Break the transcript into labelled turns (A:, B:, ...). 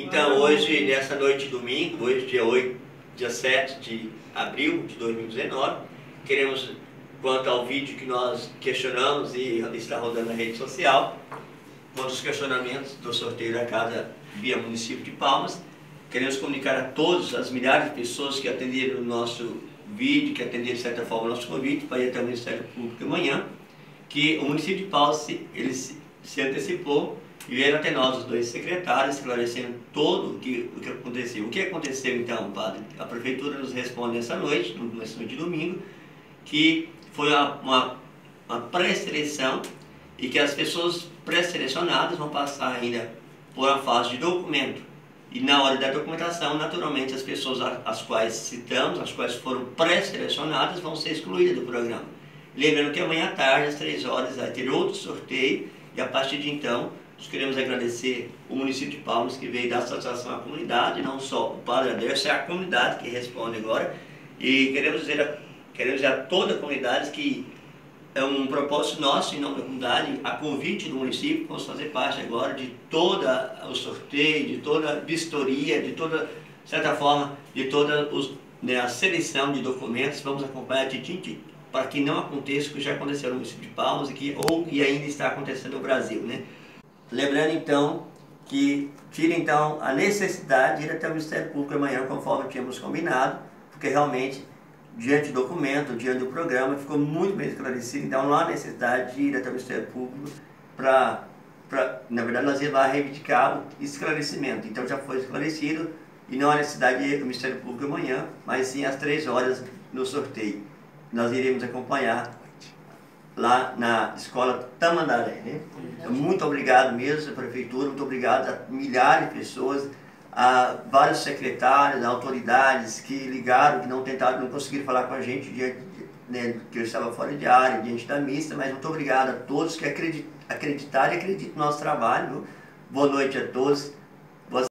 A: Então hoje, nessa noite de domingo, hoje dia 8, dia 7 de abril de 2019, queremos, quanto ao vídeo que nós questionamos e está rodando na rede social, quanto aos questionamentos do sorteio da casa via município de Palmas, queremos comunicar a todos, as milhares de pessoas que atenderam o nosso vídeo, que atenderam de certa forma o nosso convite para ir até o Ministério Público amanhã, que o município de Palmas ele se antecipou vieram até nós, os dois secretários, esclarecendo todo o que, o que aconteceu. O que aconteceu então, padre? A prefeitura nos responde nessa noite, nessa noite de domingo, que foi uma, uma, uma pré-seleção e que as pessoas pré-selecionadas vão passar ainda por uma fase de documento. E na hora da documentação, naturalmente, as pessoas as quais citamos, as quais foram pré-selecionadas, vão ser excluídas do programa. Lembrando que amanhã à tarde, às três horas, vai ter outro sorteio e a partir de então nós queremos agradecer o município de Palmas que veio dar satisfação à comunidade, não só o Padre Aderson, é a comunidade que responde agora. E queremos dizer, a, queremos dizer a toda a comunidade que é um propósito nosso em nome da comunidade, a convite do município, vamos fazer parte agora de toda o sorteio, de toda a vistoria, de toda, de certa forma, de toda os, né, a seleção de documentos, vamos acompanhar de tintim para que não aconteça o que já aconteceu no município de Palmas e que, ou que ainda está acontecendo no Brasil. Né? Lembrando então que tira então a necessidade de ir até o Ministério Público amanhã, conforme tínhamos combinado, porque realmente, diante do documento, diante do programa, ficou muito bem esclarecido, então não há necessidade de ir até o Ministério Público para, na verdade, nós ir lá reivindicar o esclarecimento. Então já foi esclarecido e não há necessidade de ir ao Ministério Público amanhã, mas sim às três horas no sorteio. Nós iremos acompanhar lá na escola Tamandaré. Né? Então, muito obrigado mesmo à prefeitura, muito obrigado a milhares de pessoas, a vários secretários, a autoridades que ligaram, que não tentaram, não conseguiram falar com a gente diante né, que eu estava fora de área, diante da mista, mas muito obrigado a todos que acreditaram e acreditam no nosso trabalho. Boa noite a todos.